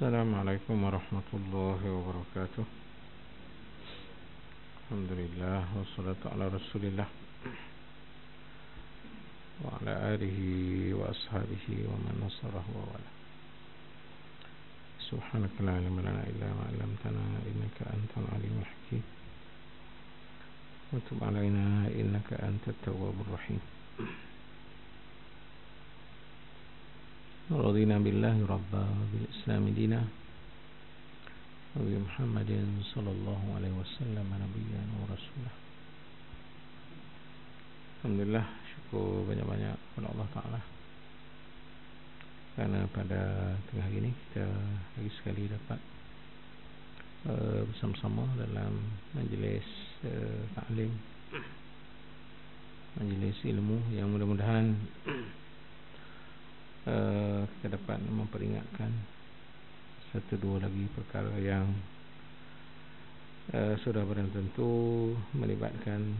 السلام عليكم ورحمة الله وبركاته. الحمد لله والصلاة على رسول الله وعلى آله وأصحابه ومن نصره ووالاه. سبحانك لا علم لنا إلا ما علمتنا إنك أنت العليم الحكيم. وتب علينا إنك أنت التواب الرحيم. رضينا بالله ربا بالإسلام دينا وبمحمد صلى الله عليه وسلم نبيا ورسولا Alhamdulillah syukur banyak-banyak kepada Allah Ta'ala Kerana pada tengah hari ini kita lagi sekali dapat uh, bersama-sama dalam majlis uh, ta'lim Majlis ilmu yang mudah-mudahan uh, kita dapat memperingatkan satu dua lagi perkara yang uh, sudah benar tentu melibatkan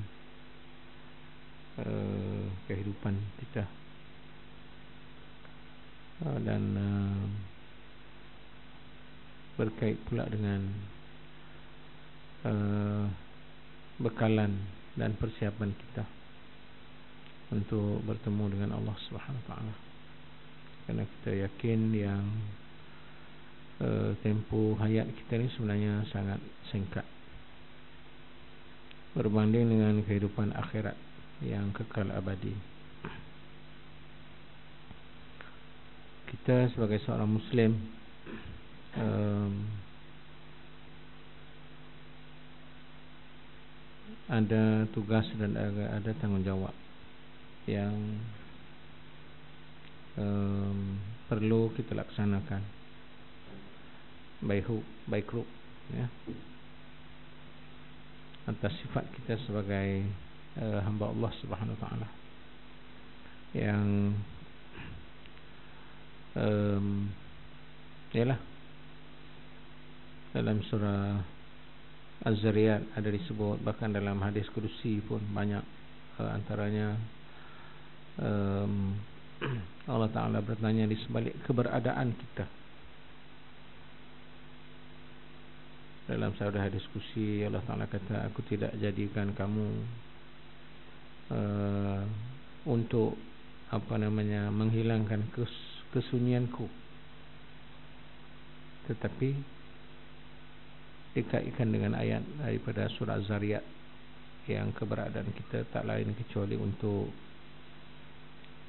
uh, kehidupan kita. Uh, dan uh, berkait pula dengan uh, bekalan dan persiapan kita untuk bertemu dengan Allah Subhanahu Wa Taala kerana kita yakin yang uh, tempoh hayat kita ni sebenarnya sangat singkat. Berbanding dengan kehidupan akhirat yang kekal abadi. Kita sebagai seorang muslim um, ada tugas dan ada, ada tanggungjawab yang um, perlu kita laksanakan. Baik hu, baik ru, ya. Atas sifat kita sebagai uh, hamba Allah Subhanahu Wa Taala. Yang um, ialah dalam surah Az-Zariyat ada disebut bahkan dalam hadis kudusi pun banyak uh, antaranya um, Allah Ta'ala bertanya di sebalik keberadaan kita. Dalam saudara diskusi Allah Ta'ala kata Aku tidak jadikan kamu uh, Untuk Apa namanya Menghilangkan kes, kesunyianku. Tetapi Dikaitkan dengan ayat Daripada surah Zariyat Yang keberadaan kita tak lain kecuali untuk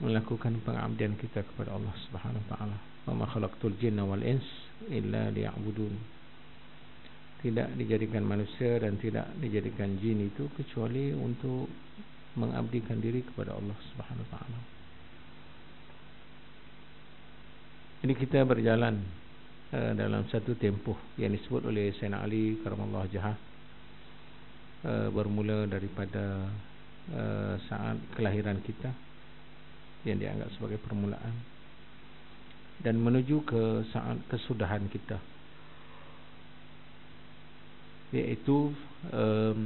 melakukan pengabdian kita kepada Allah Subhanahu wa taala. Wa ma khalaqtul jinna wal ins illa liya'budun. Tidak dijadikan manusia dan tidak dijadikan jin itu kecuali untuk mengabdikan diri kepada Allah Subhanahu wa taala. Ini kita berjalan uh, dalam satu tempoh yang disebut oleh Sayyidina Ali karamallahu wajhah uh, bermula daripada uh, saat kelahiran kita yang dianggap sebagai permulaan. Dan menuju ke saat kesudahan kita. Iaitu um,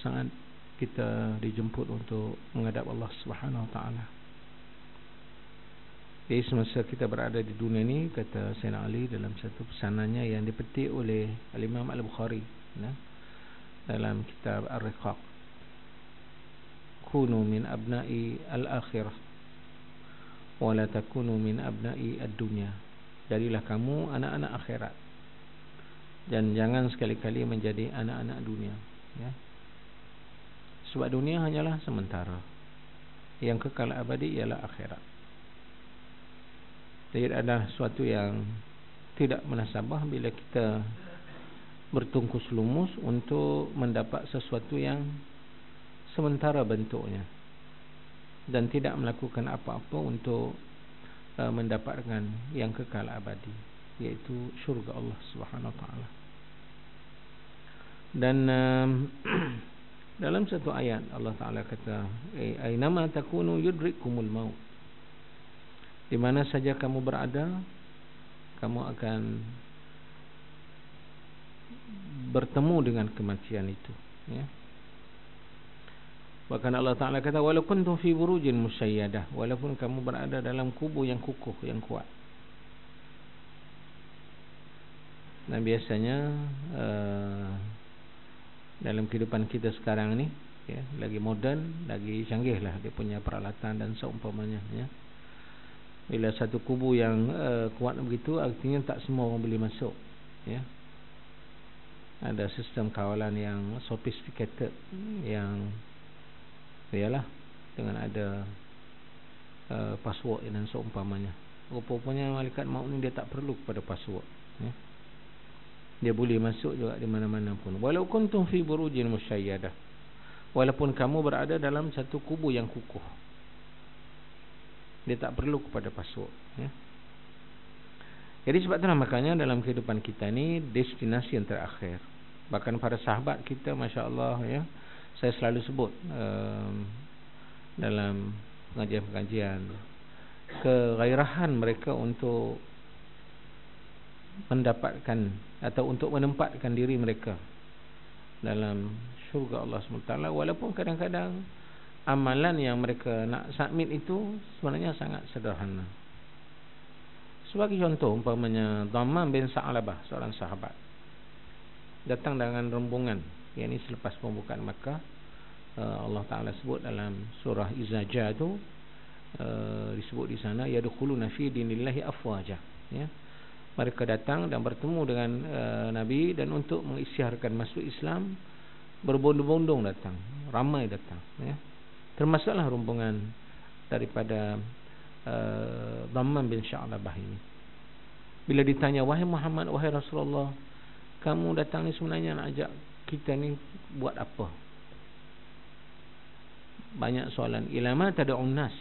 saat kita dijemput untuk menghadap Allah Subhanahu Taala. Jadi semasa kita berada di dunia ini kata Sayyidina Ali dalam satu pesanannya yang dipetik oleh Al Imam Al Bukhari, nah, dalam kitab Ar-Riqaq takunu min abna'i al-akhirah. Wa la takunu min abna'i ad-dunya. Jadilah kamu anak-anak akhirat. Dan jangan sekali-kali menjadi anak-anak dunia. Ya. Sebab dunia hanyalah sementara. Yang kekal abadi ialah akhirat. Jadi ada sesuatu yang tidak menasabah bila kita bertungkus lumus untuk mendapat sesuatu yang sementara bentuknya dan tidak melakukan apa-apa untuk uh, mendapatkan yang kekal abadi yaitu syurga Allah Subhanahu wa taala. Dan um, dalam satu ayat Allah Taala kata aynama takunu yudrikumul maut. Di mana saja kamu berada kamu akan bertemu dengan kematian itu ya. Bahkan Allah Ta'ala kata Walaupun tu fi burujin musayyadah Walaupun kamu berada dalam kubu yang kukuh Yang kuat Dan biasanya uh, dalam kehidupan kita sekarang ni ya, lagi moden, lagi canggih lah dia punya peralatan dan seumpamanya ya. Bila satu kubu yang uh, kuat begitu artinya tak semua orang boleh masuk ya. Ada sistem kawalan yang sophisticated yang ialah dengan ada uh, password dan seumpamanya. Rupanya malaikat maut ni dia tak perlu kepada password ya. Dia boleh masuk juga di mana-mana pun. Walau kuntum fi burujin musyayyadah. Walaupun kamu berada dalam satu kubu yang kukuh. Dia tak perlu kepada password ya. Jadi sebab itulah makanya dalam kehidupan kita ni destinasi yang terakhir. Bahkan para sahabat kita masya-Allah ya. Saya selalu sebut um, dalam pengajian-pengajian kegairahan mereka untuk mendapatkan atau untuk menempatkan diri mereka dalam syurga Allah SWT walaupun kadang-kadang amalan yang mereka nak submit itu sebenarnya sangat sederhana. Sebagai contoh umpamanya Dhamman bin Sa'alabah seorang sahabat datang dengan rombongan yang ini selepas pembukaan Makkah Allah Ta'ala sebut dalam surah Izzajah itu uh, disebut di sana yadukhuluna fi dinillahi afwajah ya. Mereka datang dan bertemu dengan uh, Nabi dan untuk mengisytiharkan masuk Islam berbondong-bondong datang ramai datang ya. Termasuklah rombongan daripada uh, Dhamman bin Sya'labah ini. Bila ditanya wahai Muhammad wahai Rasulullah kamu datang ni sebenarnya nak ajak kita ni buat apa banyak soalan ilama tad'un nas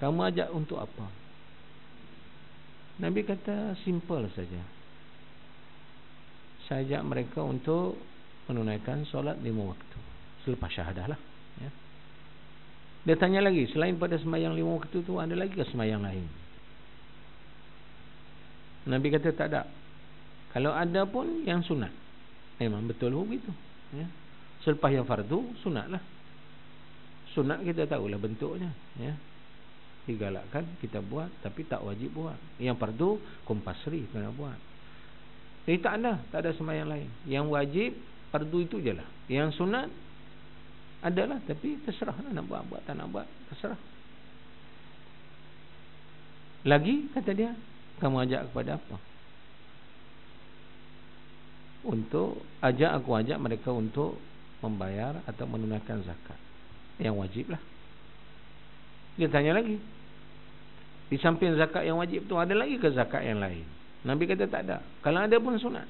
kamu ajak untuk apa Nabi kata simple saja. Saya ajak mereka untuk menunaikan solat lima waktu. Selepas syahadah lah. Ya. Dia tanya lagi, selain pada semayang lima waktu tu ada lagi ke semayang lain? Nabi kata tak ada. Kalau ada pun yang sunat. Memang betul begitu. Ya. Selepas yang fardu, sunat lah. Sunat kita tahulah bentuknya. Ya. Digalakkan kita buat tapi tak wajib buat. Yang fardu kompulsory kena buat. Jadi tak ada tak ada sembahyang lain. Yang wajib fardu itu je lah yang sunat adalah tapi terserah lah nak buat buat tak nak buat terserah. Lagi kata dia kamu ajak kepada apa? Untuk ajak aku ajak mereka untuk membayar atau menunaikan zakat yang wajib lah dia tanya lagi. Di samping zakat yang wajib tu ada lagi ke zakat yang lain? Nabi kata tak ada. Kalau ada pun sunat.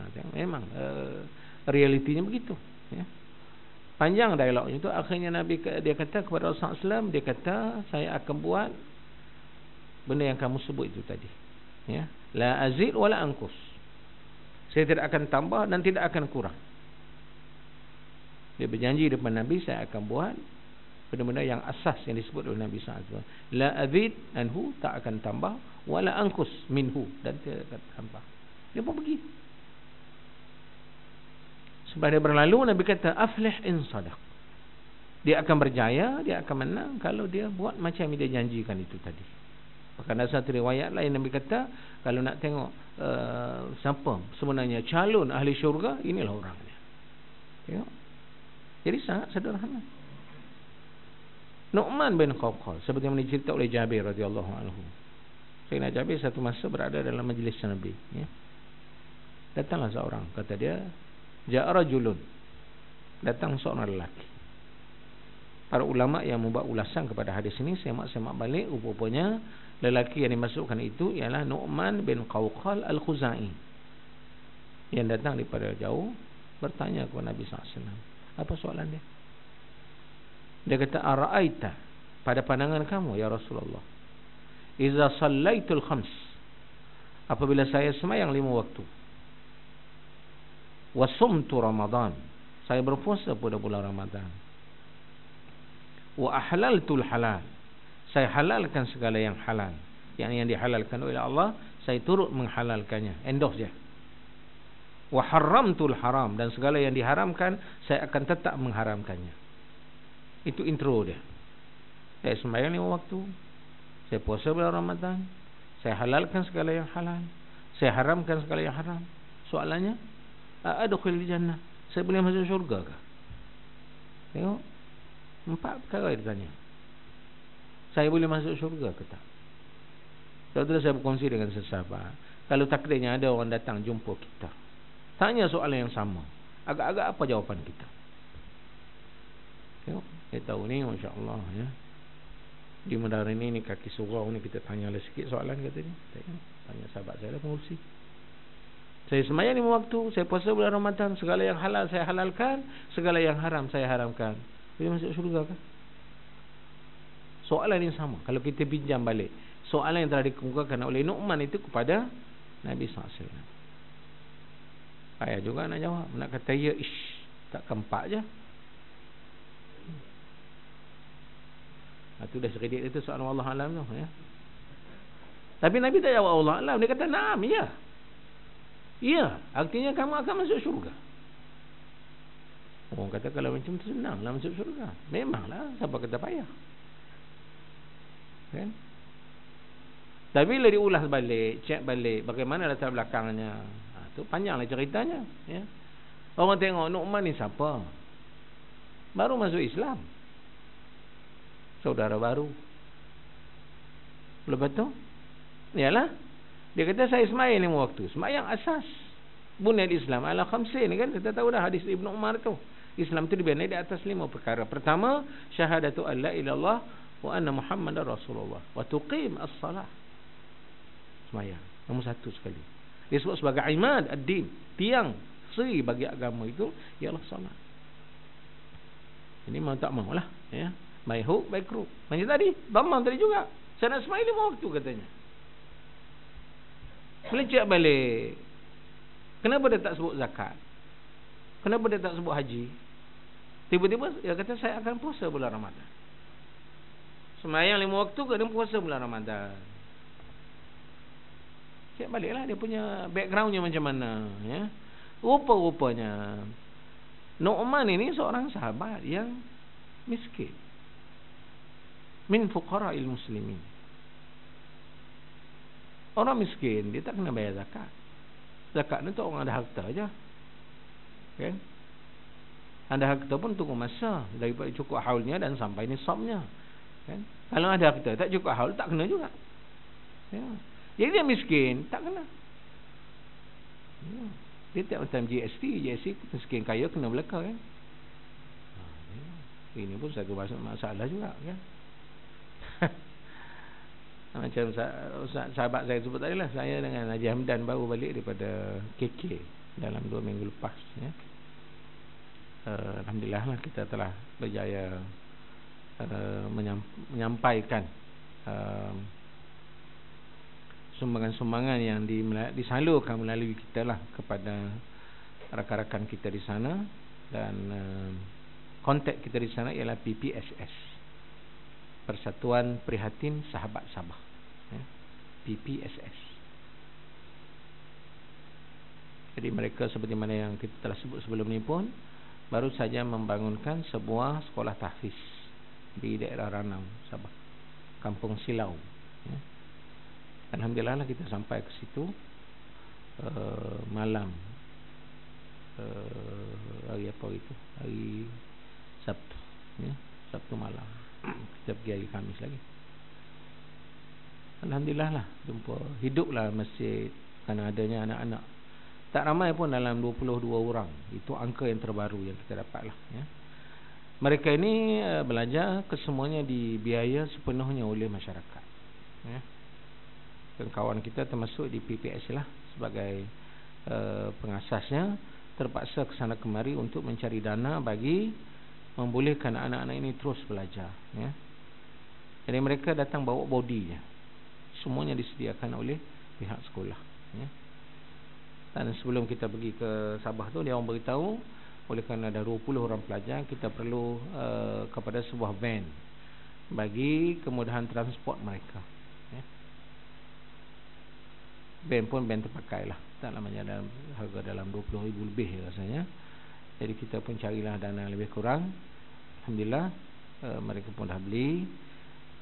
Ha, memang uh, realitinya begitu. Ya. Panjang dialognya tu akhirnya Nabi dia kata kepada Rasulullah SAW dia kata saya akan buat benda yang kamu sebut itu tadi. Ya. La azid wala angkus. Saya tidak akan tambah dan tidak akan kurang. Dia berjanji depan Nabi saya akan buat benda-benda yang asas yang disebut oleh Nabi SAW la azid anhu tak akan tambah wala angkus minhu. Dan tidak akan tambah. Dia pun pergi. Sebab dia berlalu Nabi kata aflih in sadaq. Dia akan berjaya dia akan menang kalau dia buat macam yang dia janjikan itu tadi. Ada satu riwayat lain Nabi kata Kalau nak tengok uh, Siapa sebenarnya calon ahli syurga Inilah orangnya. Tengok Jadi sangat sederhana Nu'man bin Qawqal seperti yang diceritakan oleh Jabir radhiyallahu anhu. Sayyidina Jabir satu masa berada dalam majlis Nabi, ya. Datanglah seorang kata dia, "Ja'a rajulun." Datang seorang lelaki. Para ulama yang membuat ulasan kepada hadis ini semak-semak balik rupanya lelaki yang dimasukkan itu ialah Nu'man bin Qawqal Al-Khuzai. Yang datang daripada jauh bertanya kepada Nabi sallallahu alaihi wasallam. Apa soalan dia? Dia kata araaita pada pandangan kamu ya Rasulullah. Iza sallaitul khams. Apabila saya sembahyang lima waktu. Wa sumtu Ramadan. Saya berpuasa pada bulan Ramadan. Wa ahlaltul halal. Saya halalkan segala yang halal. Yang yang dihalalkan oleh Allah, saya turut menghalalkannya. Endorse dia. Wa haramtul haram dan segala yang diharamkan, saya akan tetap mengharamkannya. Itu intro dia. Saya sembahyang lima waktu. Saya puasa bulan Ramadan. Saya halalkan segala yang halal. Saya haramkan segala yang haram. soalannya adkhul jannah saya boleh masuk syurga ke tengok empat perkara dia tanya saya boleh masuk syurga ke tak Lepas saya berkongsi dengan sesahabat kalau takdirnya ada orang datang jumpa kita tanya soalan yang sama agak-agak apa jawapan kita tengok kita tahu ni masya-Allah ya di Madara ini, ini kaki surau ni kita tanya lah sikit soalan kata ni. Tanya sahabat saya lah pengurusi. Saya semayang lima waktu, saya puasa bulan Ramadan, segala yang halal saya halalkan, segala yang haram saya haramkan. Boleh masuk syurga kan? Soalan yang sama. Kalau kita pinjam balik. Soalan yang telah dikemukakan oleh Nu'man itu kepada Nabi SAW. Ayah juga nak jawab. Nak kata ya ish. Tak kempak je. Itu dah seredik itu soalan Allah Alam tu. Ya. Tapi Nabi tak jawab Allah Alam. Dia kata, naam, ya. Ya, artinya kamu akan masuk syurga. Orang kata kalau macam tu senang lah masuk syurga. Memanglah, siapa kata payah. Kan? Tapi bila diulas balik, cek balik, bagaimana latar belakangnya. Tu panjanglah ceritanya. Ya. Orang tengok, Nu'man ni siapa? Baru masuk Islam saudara baru. Lepas tu, ialah dia kata saya sembahyang lima waktu. Sembahyang asas. Bunyal Islam ala khamsin kan kita tahu dah hadis Ibnu Umar tu. Islam tu dibina di atas lima perkara. Pertama, syahadatu alla ilallah wa anna Muhammadar Rasulullah wa tuqim as-salah. Sembahyang. Nombor satu sekali. Dia sebut sebagai imad ad-din, tiang seri bagi agama itu ialah salat. Ini mau tak mau lah ya. My hook, my crook. Macam tadi. Bambang tadi juga. Saya nak smile lima waktu katanya. Boleh cek balik. Kenapa dia tak sebut zakat? Kenapa dia tak sebut haji? Tiba-tiba dia kata saya akan puasa bulan Ramadan. Semayang lima waktu ke dia puasa bulan Ramadan. Cek baliklah dia punya backgroundnya macam mana. Ya? Rupa-rupanya. Nu'man ini seorang sahabat yang miskin min fuqara'il muslimin. Orang miskin dia tak kena bayar zakat. Zakat ni untuk orang ada harta aja. Kan? Ada harta pun tunggu masa daripada cukup haulnya dan sampai nisabnya. Kan? Kalau ada harta tak cukup haul tak kena juga. Ya. Jadi dia miskin tak kena. Ya. Dia tak macam GST, GST miskin kaya kena belaka kan. Ha, ya. Ini pun satu masalah juga kan. Macam sahabat saya sebut tadi lah Saya dengan Haji Hamdan baru balik daripada KK Dalam dua minggu lepas ya. uh, Alhamdulillah lah kita telah berjaya uh, Menyampaikan uh, Sumbangan-sumbangan yang disalurkan melalui kita lah Kepada rakan-rakan kita di sana Dan uh, kontak kita di sana ialah PPSS Persatuan Prihatin Sahabat Sabah ya. PPSS Jadi mereka seperti mana yang kita telah sebut sebelum ini pun Baru saja membangunkan sebuah sekolah tahfiz Di daerah Ranau, Sabah Kampung Silau ya. Alhamdulillah lah kita sampai ke situ. Uh, Malam. Uh, Hari apa itu? Hari Sabtu ya. Sabtu malam. Kita pergi hari Khamis lagi. Alhamdulillah lah jumpa. Hiduplah masjid kerana adanya anak-anak. Tak ramai pun dalam 22 orang. Itu angka yang terbaru yang kita dapat lah ya. mereka ini uh, belajar kesemuanya dibiaya sepenuhnya oleh masyarakat ya. Dan kawan kita termasuk di PPS lah sebagai uh, pengasasnya terpaksa ke sana kemari untuk mencari dana bagi membolehkan anak-anak ini terus belajar ya. Jadi mereka datang bawa bodinya. Semuanya disediakan oleh pihak sekolah ya. Dan sebelum kita pergi ke Sabah tu dia orang beritahu oleh kerana ada 20 orang pelajar kita perlu uh, kepada sebuah van bagi kemudahan transport mereka Van pun van terpakai lah. Tak namanya dalam harga dalam 20 ribu lebih rasanya. Jadi kita pun carilah dana lebih kurang. Alhamdulillah uh, Mereka pun dah beli.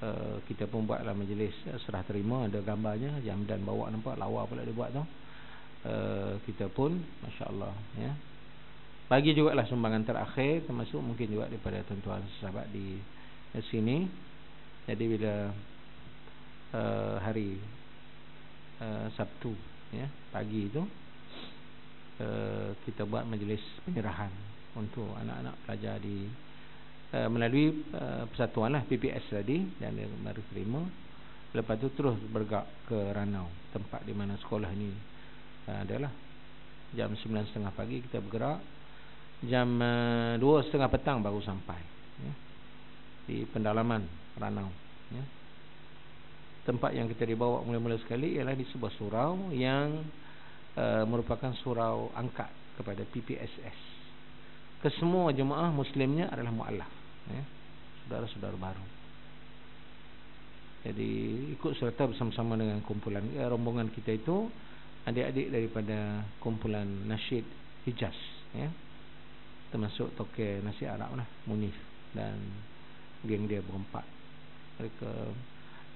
Uh, Kita pun buatlah majlis uh, serah terima. Ada gambarnya Jam dan bawa nampak lawa pula dia buat tu. Uh, kita pun masya-Allah ya. Bagi juga lah sumbangan terakhir termasuk mungkin juga daripada tuan-tuan sahabat di sini. Jadi bila uh, hari uh, Sabtu ya, pagi itu uh, kita buat majlis penyerahan untuk anak-anak pelajar di uh, melalui uh, persatuan lah PPS tadi dan baru terima. Lepas tu terus bergerak ke Ranau tempat di mana sekolah ni uh, adalah jam 9.30 pagi kita bergerak jam uh, dua setengah petang baru sampai ya, di pendalaman Ranau ya. Tempat yang kita dibawa mula-mula sekali ialah di sebuah surau yang uh, merupakan surau angkat kepada PPSS kesemua jemaah muslimnya adalah mu'alaf ya. saudara-saudara baru. Jadi ikut serta bersama-sama dengan kumpulan ya, rombongan kita itu adik-adik daripada kumpulan nasyid Hijaz ya. Termasuk toke nasi Arab lah Munif dan geng dia berempat. Mereka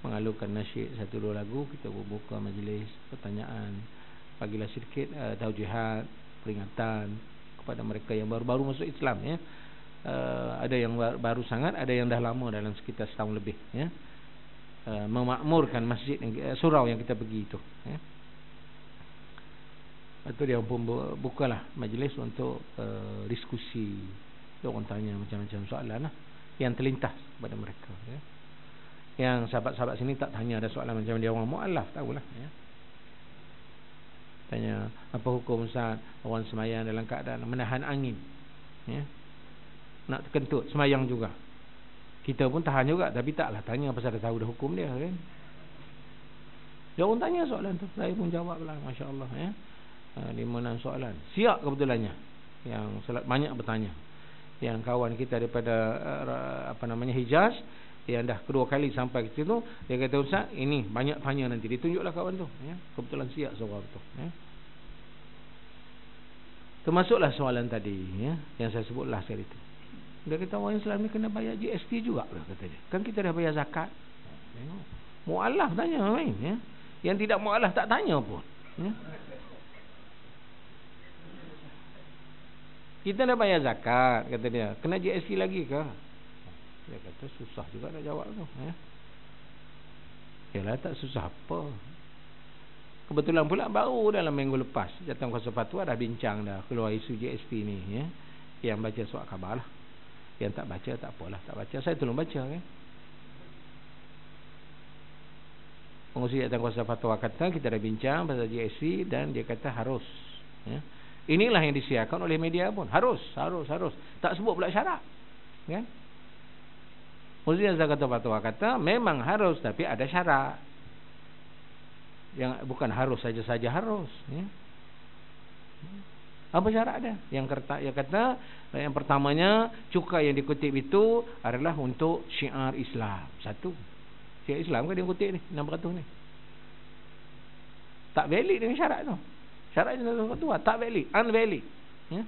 mengalukan nasyid satu dua lagu kita buka majlis pertanyaan bagilah sedikit uh, taujihat peringatan kepada mereka yang baru-baru masuk Islam ya uh, ada yang baru sangat ada yang dah lama dalam sekitar setahun lebih ya uh, memakmurkan masjid uh, surau yang kita pergi itu ya tu dia pun bukalah majlis untuk uh, diskusi. Dia orang tanya macam-macam soalan lah. Yang terlintas kepada mereka. Ya. Yang sahabat-sahabat sini tak tanya ada soalan macam dia orang mu'alaf. Tahulah. Ya. Tanya apa hukum Ustaz orang semayang dalam keadaan menahan angin. Ya. Nak terkentut. Semayang juga. Kita pun tahan juga. Tapi taklah tanya pasal dah tahu dah hukum dia. Kan. Dia orang tanya soalan tu. Saya pun jawab lah. Masya Allah. Ya ha, lima enam soalan siap kebetulannya yang banyak bertanya yang kawan kita daripada uh, apa namanya Hijaz yang dah kedua kali sampai ke situ dia kata ustaz ini banyak tanya nanti. Ditunjuklah kawan tu ya. Kebetulan siap seorang tu ya. Termasuklah soalan tadi ya yang saya sebutlah sekali itu dia kata orang Islam ni kena bayar GST juga lah kata dia. Kan kita dah bayar zakat. Ya. mualaf tanya main ya. Yang tidak mualaf tak tanya pun ya. Kita dah bayar zakat kata dia. Kena GST lagi ke? Dia kata susah juga nak jawab tu, ya. Yalah tak susah apa. Kebetulan pula baru dalam minggu lepas Jatuh Kuasa Fatwa dah bincang dah keluar isu GST ni ya. Yang baca surat khabar lah. Yang tak baca tak apalah, tak baca saya tolong baca kan. Pengurusi Jatuh Kuasa Fatwa kata kita dah bincang pasal GST dan dia kata harus ya. Inilah yang disiarkan oleh media pun. Harus, harus, harus. Tak sebut pula syarat. Kan? Muzi Azhar kata fatwa kata memang harus tapi ada syarat. Yang bukan harus saja-saja harus, ya. Apa syarat dia? Yang kata yang kata yang pertamanya cukai yang dikutip itu adalah untuk syiar Islam. Satu. Syiar Islam kan dia kutip ni 600 ni. Tak valid dengan syarat tu. Syarat yang kedua tak valid, unvalid. Ya.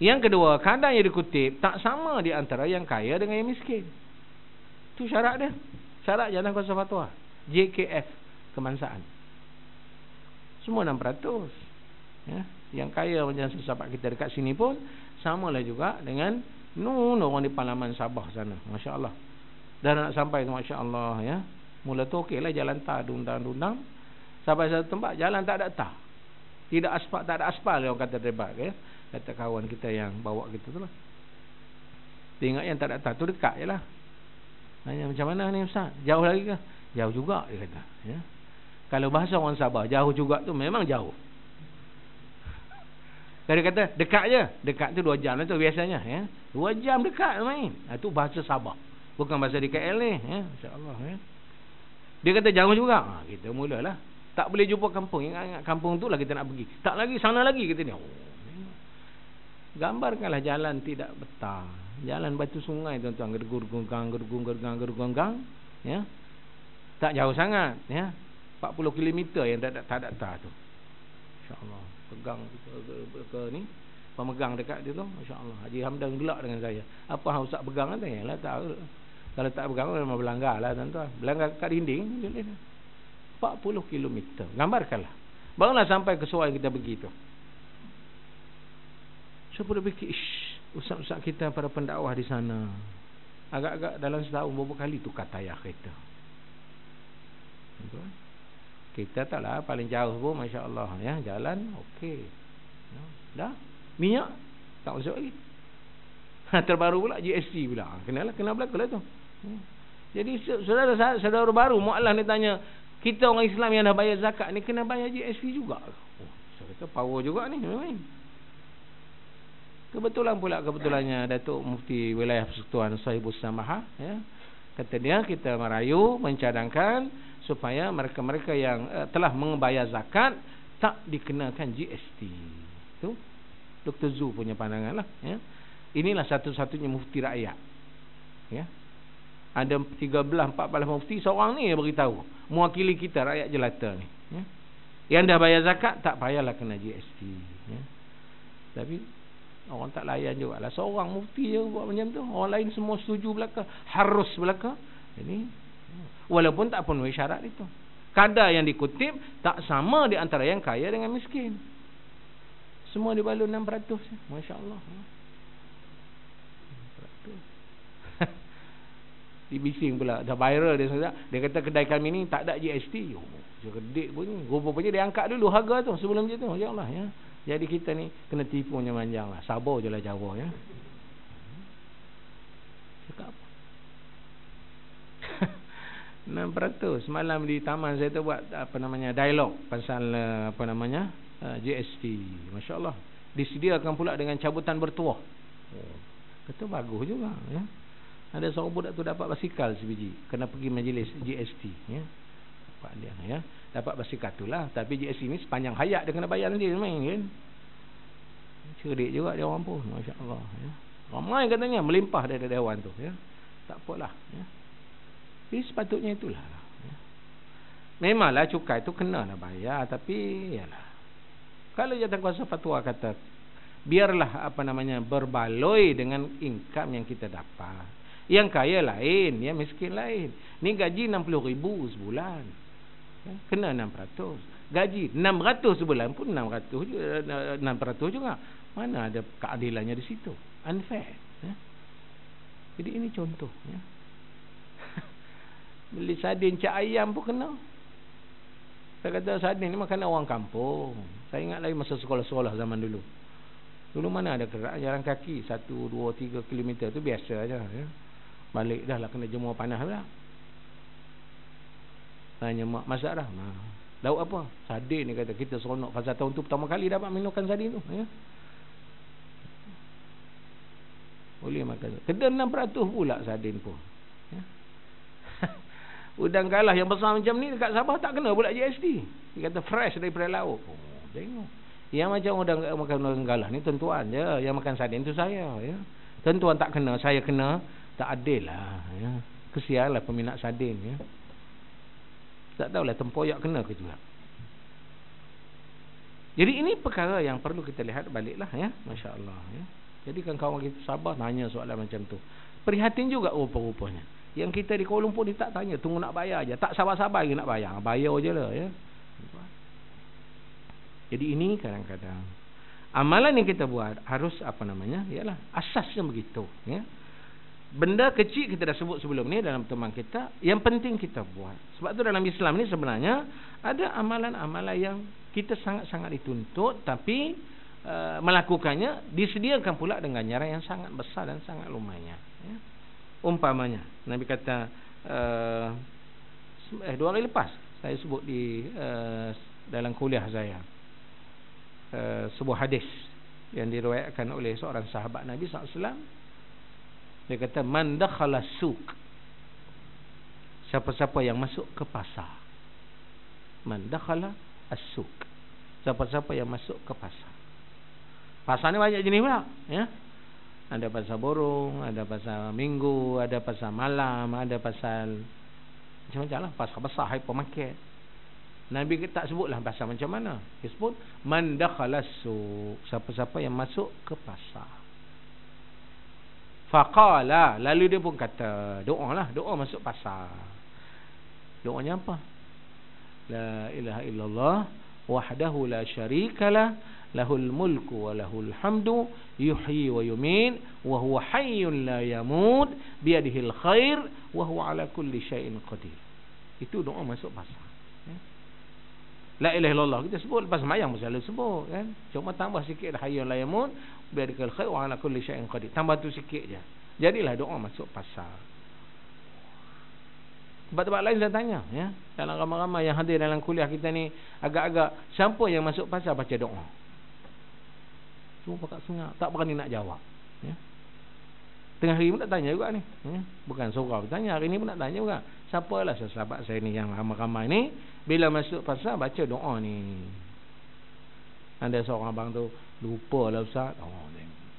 Yang kedua, kadang yang dikutip tak sama di antara yang kaya dengan yang miskin. Itu syarat dia. Syarat jalan kuasa fatwa. JKF kemansaan. Semua 600. Ya. Yang kaya macam sesahabat kita dekat sini pun samalah juga dengan nun orang di Parlimen Sabah sana. Masya-Allah. Dan nak sampai tu masya-Allah ya. Mula tu okeylah jalan tar dundang-dundang. Sampai satu tempat jalan tak ada tar. Tidak aspal, tak ada aspal orang kata debat ya. Kata kawan kita yang bawa kita tu lah. Tengok yang tak ada tak tu dekat je lah. Nanya macam mana ni Ustaz? Jauh lagi ke? Jauh juga dia kata. Ya. Kalau bahasa orang Sabah, jauh juga tu memang jauh. Dia kata dekat je. Dekat tu dua jam lah tu biasanya. Ya. Dua jam dekat main. Itu ha, bahasa Sabah. Bukan bahasa di KL ni. Ya. InsyaAllah. Ya. Dia kata jauh juga. Ha, kita mulalah. Tak boleh jumpa kampung. Ingat-ingat kampung tu lah kita nak pergi. Tak lagi, sana lagi kita ni. Oh, gambarkanlah jalan tidak betah. Jalan batu sungai tuan-tuan. Gergur, gunggang, gergung, gergang, gergung, gang. Ya. Tak jauh sangat. Ya. 40 km yang tak ada tak ada tak tu. Pegang ke, ke, ke, ke ni. Pemegang dekat dia tu. InsyaAllah. Haji Hamdan gelak dengan saya. Apa yang Ustaz pegang kan? Yalah tak. Kalau tak pegang memang berlanggar lah tuan-tuan. Berlanggar kat dinding. Dia 40 km. Gambarkanlah. Barulah sampai ke soal kita begitu. Saya pun fikir, ish, usap-usap kita para pendakwah di sana. Agak-agak dalam setahun beberapa kali tukar tayar kereta. Kita taklah paling jauh pun masya-Allah ya, jalan okey. Ya, dah minyak tak masuk lagi. Ha, terbaru pula GST pula. Kenalah kena berlaku lah tu. Ya. Jadi saudara saudara baru mualaf ni tanya, kita orang Islam yang dah bayar zakat ni kena bayar GST juga. Oh, saya kata power juga ni. Main. Kebetulan pula kebetulannya Datuk Mufti Wilayah Persekutuan Sahibus Samaha ya. Kata dia kita merayu mencadangkan supaya mereka-mereka yang uh, telah membayar zakat tak dikenakan GST. Tu Dr. Zu punya pandangan lah ya. Inilah satu-satunya mufti rakyat. Ya. Ada 13 14 mufti seorang ni yang beritahu mewakili kita rakyat jelata ni ya. Yang dah bayar zakat tak payahlah kena GST ya. Tapi orang tak layan juga lah seorang mufti je buat macam tu. Orang lain semua setuju belaka, harus belaka. Jadi walaupun tak penuhi syarat itu. Kadar yang dikutip tak sama di antara yang kaya dengan miskin. Semua dibalun 6%. Masya-Allah. Di bising pula dah viral dia saja. Dia kata kedai kami ni tak ada GST. Oh, cerdik pun ni. Rupa-rupanya dia angkat dulu harga tu sebelum je tu. Ya Allah ya. Jadi kita ni kena tipu punya manjang lah. Sabar je lah Jawa ya. Cakap apa? 6% semalam di taman saya tu buat apa namanya dialog pasal eh, apa namanya eh, GST. Masya-Allah. Disediakan pula dengan cabutan bertuah. Oh. Kata bagus juga ya. Ada seorang budak tu dapat basikal sebiji. Kena pergi majlis GST. Ya. Dapat dia. Ya. Dapat basikal tu lah. Tapi GST ni sepanjang hayat dia kena bayar nanti. Main, kan? Cerdik juga dia orang pun. Masya Allah. Ya. Ramai katanya melimpah dari dewan tu. Ya. Tak apalah. Ya. Jadi sepatutnya itulah. Ya. Memanglah cukai tu kena nak bayar. Tapi yalah. Kalau jatuh kuasa fatwa kata. Biarlah apa namanya berbaloi dengan income yang kita dapat. Yang kaya lain, yang miskin lain. Ni gaji 60 ribu sebulan. Kena 600. Gaji 600 sebulan pun 600 juga, 600 juga. Mana ada keadilannya di situ? Unfair. Ya. Jadi ini contoh. Ya. Beli sardin cak ayam pun kena. Saya kata sardin ni makan orang kampung. Saya ingat lagi masa sekolah-sekolah zaman dulu. Dulu mana ada kerak jalan kaki 1, 2, 3 km tu biasa aja. Ya. Balik dah lah kena jemur panas pula. Tanya mak masak dah. Ha. Lauk apa? Sardin ni kata kita seronok pasal tahun tu pertama kali dapat minumkan sardin tu. Ya. Boleh makan. Kedai 600 pula sardin pun. Ya. Udang galah yang besar macam ni dekat Sabah tak kena pula GST. Dia kata fresh daripada laut. Oh, tengok. Yang macam udang makan udang galah ni tentuan je. Yang makan sardin tu saya. Ya. Tentuan tak kena. Saya kena tak adil lah ya. kesian lah peminat sardin ya. Tak tahulah tempoyak kena ke juga. Jadi ini perkara yang perlu kita lihat baliklah ya. Masya Allah ya. jadi kan kawan kita sabar nanya soalan macam tu. Prihatin juga rupa-rupanya. Yang kita di Kuala Lumpur ni tak tanya tunggu nak bayar aja tak sabar-sabar lagi nak bayar. Bayar je lah ya. Jadi ini kadang-kadang amalan yang kita buat harus apa namanya? Ialah asasnya begitu ya benda kecil kita dah sebut sebelum ni dalam teman kita yang penting kita buat sebab tu dalam Islam ni sebenarnya ada amalan-amalan yang kita sangat-sangat dituntut tapi uh, melakukannya disediakan pula dengan cara yang sangat besar dan sangat lumayan ya. umpamanya Nabi kata uh, eh dua hari lepas saya sebut di uh, dalam kuliah saya uh, sebuah hadis yang diriwayatkan oleh seorang sahabat Nabi SAW dia kata man dakhala suq. Siapa-siapa yang masuk ke pasar. Man dakhala as-suq. Siapa-siapa yang masuk ke pasar. Pasar ni banyak jenis pula, ya. Ada pasar borong, ada pasar minggu, ada pasar malam, ada pasar macam-macam lah. Pasar besar, hypermarket. Nabi tak sebutlah pasar macam mana. Dia sebut man dakhala suq. Siapa-siapa yang masuk ke pasar. Faqala lalu dia pun kata doa lah doa masuk pasar. Doanya apa? La ilaha illallah wahdahu la syarikalah lahul mulku wa lahul hamdu yuhyi wa yumin wa huwa hayyun la yamut biyadihil khair wa huwa ala kulli syai'in qadir itu doa masuk pasal ya. La ilaha illallah kita sebut lepas mesti selalu sebut kan. Cuma tambah sikit dah hayyul la yamut biadikal khair wa ala kulli syai'in qadir. Tambah tu sikit je. Jadilah doa masuk pasal. Tempat-tempat lain saya tanya ya. Dalam ramai-ramai yang hadir dalam kuliah kita ni agak-agak siapa yang masuk pasal baca doa? Cuma pakat sengak, tak berani nak jawab. Ya. Tengah hari pun tak tanya juga ni. Ya. Bukan surau tanya, hari ni pun nak tanya juga. Siapalah sahabat saya ni yang ramai-ramai ni bila masuk pasal baca doa ni. Ada seorang abang tu lupa lah Ustaz. Oh,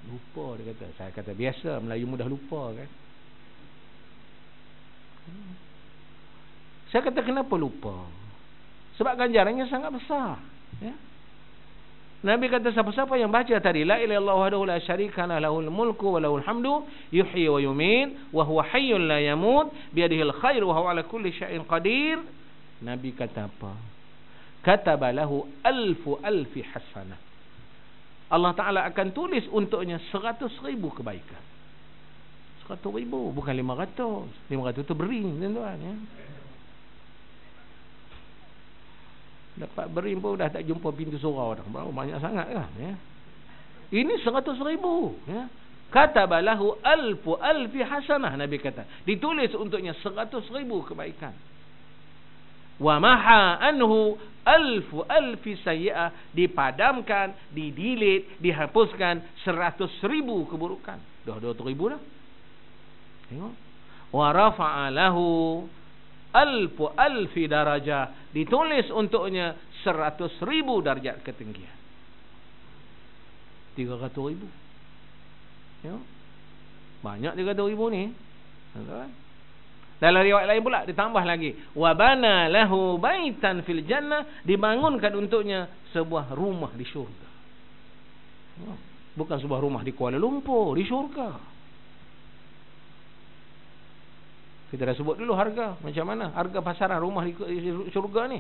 lupa dia kata. Saya kata biasa Melayu mudah lupa kan. Saya kata kenapa lupa? Sebab ganjarannya sangat besar. Ya. Nabi kata siapa-siapa yang baca tadi la ilaha illallah wahdahu la syarika lahul mulku wa lahul hamdu yuhyi wa yumiit wa huwa hayyun la yamut bi yadihi khair wa huwa ala kulli syai'in qadir Nabi kata apa kataba lahu alfu alfi hasanah Allah Taala akan tulis untuknya seratus ribu kebaikan seratus ribu bukan lima ratus lima ratus tu beri tuan-tuan ya Dapat beri pun dah tak jumpa pintu surau dah. Berapa banyak sangat kan. Ya. Ini seratus ribu. Ya. Kata balahu alfu alfi hasanah Nabi kata. Ditulis untuknya seratus ribu kebaikan. Wa maha anhu alfu alfi sayyah. Dipadamkan, didilit, dihapuskan seratus ribu keburukan. Dah dua ribu dah. Tengok. Wa rafa'alahu alfu alfi darajah ditulis untuknya seratus ribu darjat ketinggian tiga ratus ribu ya. banyak tiga ratus ribu ni dalam riwayat lain pula ditambah lagi wabana lahu baitan fil jannah dibangunkan untuknya sebuah rumah di syurga ya. bukan sebuah rumah di Kuala Lumpur di syurga Kita dah sebut dulu harga. Macam mana? Harga pasaran rumah di syurga ni.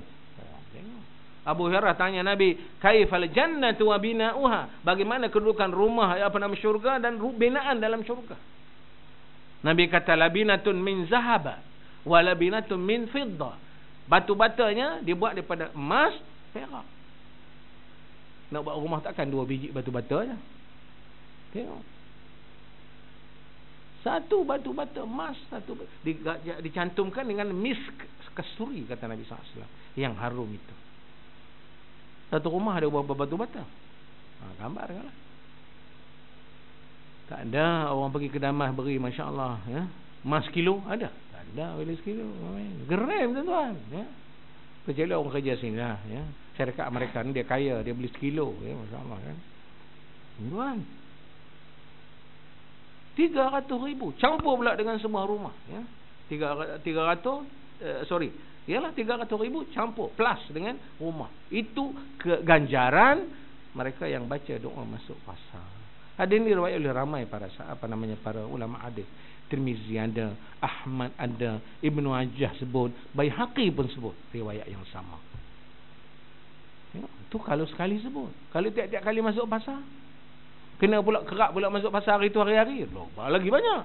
Abu Hurairah tanya Nabi, "Kaifal jannatu wa bina'uha?" Bagaimana kedudukan rumah apa nama syurga dan binaan dalam syurga? Nabi kata, "Labinatun min zahaba wa labinatun min fidda." Batu-batanya dibuat daripada emas, perak. Nak buat rumah takkan dua biji batu-bata je. Tengok. Satu batu bata emas satu di, dicantumkan dengan misk kasturi kata Nabi SAW yang harum itu. Satu rumah ada beberapa batu bata. Ha, gambar kan lah. Tak ada orang pergi ke damas beri masya-Allah ya. Emas kilo ada. Tak ada beli sekilo. Gerem tuan-tuan ya. Kecuali orang kerja sini lah ya. Syarikat Amerika ni dia kaya, dia beli sekilo ya masya-Allah kan. Tuan. 300 ribu campur pula dengan semua rumah ya 300 uh, sorry ialah 300 ribu campur plus dengan rumah itu keganjaran mereka yang baca doa masuk pasar ada ini riwayat oleh ramai para apa namanya para ulama hadis Tirmizi ada Ahmad ada Ibnu Ajah sebut Baihaqi pun sebut riwayat yang sama ya, itu kalau sekali sebut kalau tiap-tiap kali masuk pasar Kena pula kerak pula masuk pasar itu hari-hari. Loh, lagi banyak.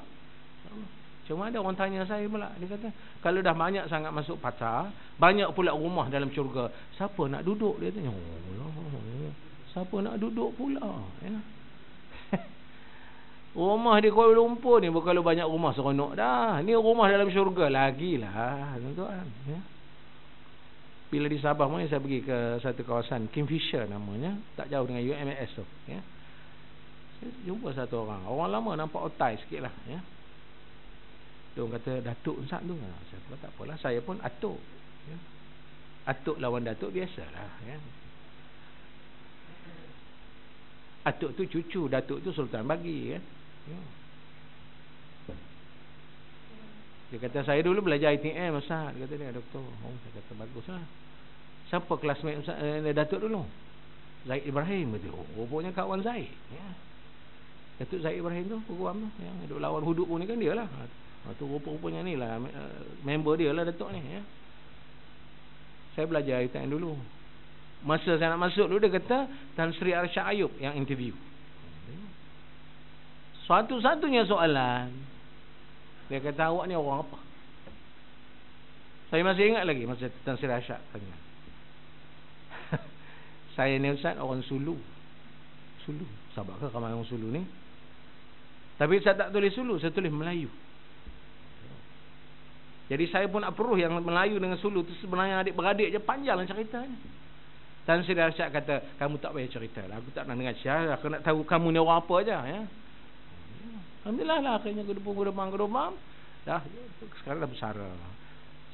Cuma ada orang tanya saya pula. Dia kata, kalau dah banyak sangat masuk pasar, banyak pula rumah dalam syurga. Siapa nak duduk? Dia tanya. Oh, siapa nak duduk pula? Ya. Rumah di Kuala Lumpur ni bukan banyak rumah seronok dah. Ni rumah dalam syurga. Lagilah. Tuan-tuan. Ya. Bila di Sabah saya pergi ke satu kawasan Kingfisher namanya. Tak jauh dengan UMS tu. Ya. Saya jumpa satu orang. Orang lama nampak otai sikit lah. Ya. Dia kata, Datuk Ustaz tu. Ha, saya kata, tak apalah. Saya pun atuk. Ya. Atuk lawan Datuk biasalah. Ya. Atuk tu cucu. Datuk tu Sultan bagi. Ya. Ya. Dia kata, saya dulu belajar ITM Ustaz. Dia kata, dia doktor. Oh, saya kata, baguslah. Siapa kelasmate Ustaz, eh, Datuk dulu? Zaid Ibrahim. Betul. Oh, rupanya kawan Zaid. Ya. Datuk Zaid Ibrahim tu Peguam tu yang duk lawan hudud pun ni kan dia lah ha, tu rupa-rupanya ni lah uh, member dia lah Datuk ni ya. saya belajar ITN dulu Masa saya nak masuk dulu dia kata Tan Sri Arsyad Ayub yang interview. Suatu-satunya soalan dia kata awak ni orang apa? Saya masih ingat lagi masa Tan Sri Arsyad tanya. saya ni Ustaz orang Sulu. Sulu. Sahabat ke ramai orang Sulu ni? Tapi saya tak tulis Sulu, saya tulis Melayu. Jadi saya pun nak peruh yang Melayu dengan Sulu tu sebenarnya adik-beradik je panjang ceritanya. Tan Sri Arsyad kata, kamu tak payah cerita lah. Aku tak nak dengar cerita. Aku nak tahu kamu ni orang apa aja. Ya? Alhamdulillah lah. Akhirnya gedebang-gedebang-gedebang. Dah, sekarang dah besar.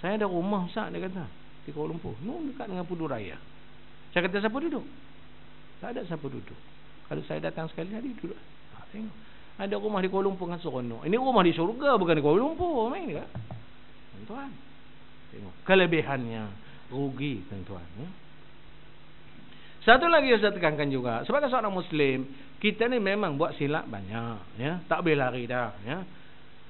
Saya ada rumah Ustaz, dia kata. Di Kuala Lumpur. No, dekat dengan Pudu Raya. Saya kata, siapa duduk? Tak ada siapa duduk. Kalau saya datang sekali hari, duduk. Ha, tengok. Ada rumah di Kuala Lumpur dengan seronok. Ini rumah di syurga, bukan di Kuala Lumpur. Main kan? Tuan-tuan. Tengok. Kelebihannya. Rugi, tuan-tuan. Ya? Satu lagi yang saya tekankan juga, sebagai seorang muslim, kita ni memang buat silap banyak, ya. Tak boleh lari dah, ya.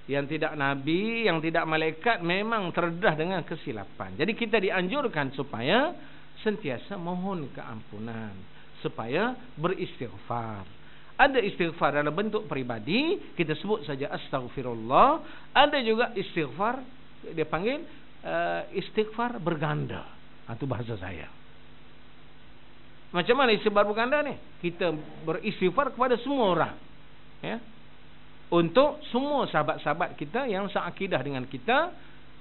Yang tidak nabi, yang tidak malaikat memang terdedah dengan kesilapan. Jadi kita dianjurkan supaya sentiasa mohon keampunan, supaya beristighfar. Ada istighfar dalam bentuk peribadi, kita sebut saja astagfirullah. Ada juga istighfar dia panggil uh, istighfar berganda. Itu bahasa saya. Macam mana istighfar berganda ni? Kita beristighfar kepada semua orang. Ya. Untuk semua sahabat-sahabat kita yang seakidah dengan kita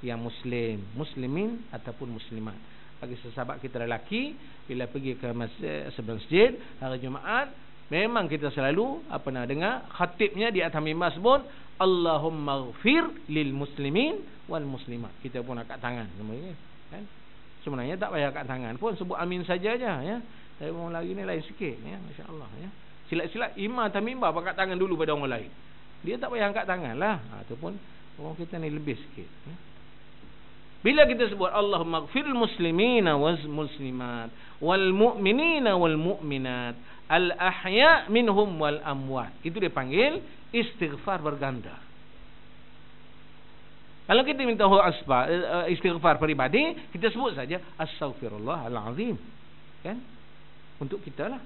yang muslim, muslimin ataupun muslimat. Bagi sahabat kita lelaki bila pergi ke masjid sebelah masjid hari Jumaat, memang kita selalu apa nak dengar khatibnya di atas mimbar sebut Allahumma ghfir lil muslimin wal muslimat. Kita pun angkat tangan semuanya kan. Sebenarnya tak payah angkat tangan pun sebut amin saja aja ya. Tapi orang lagi ni lain sikit ya, masya-Allah ya. Silat-silat imam atas mimbar angkat tangan dulu pada orang lain. Dia tak payah angkat tanganlah ha, ataupun orang kita ni lebih sikit ya. Bila kita sebut Allahumma ighfiril muslimina wal muslimat wal mu'minina wal mu'minat al ahya minhum wal amwat. Itu dia panggil istighfar berganda. Kalau kita minta asba, eh, istighfar peribadi, kita sebut saja astaghfirullahalazim. Kan? Untuk kita lah.